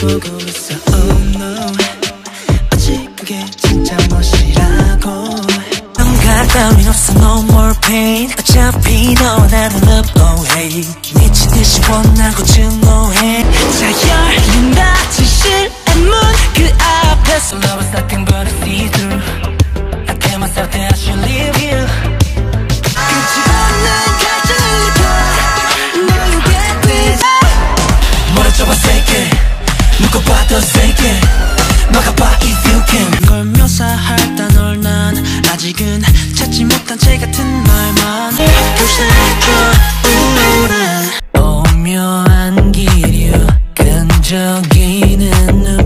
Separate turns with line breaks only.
보고 있어 oh no 아직 그게 진짜 멋이라고
감각 따윈 없어 no 어차피 너와 나도 love oh hey 미친 듯이 원하고 증오해
자 열린다 진실의 문그 앞에서 Love is nothing but a see-through
묶어봐도 세게 막아봐 if you can.
걸 묘사할 단어를 난. 아직은 찾지 못한 제 같은 말만 표시해줘 우울한
오묘한 기류 끈적이는 눈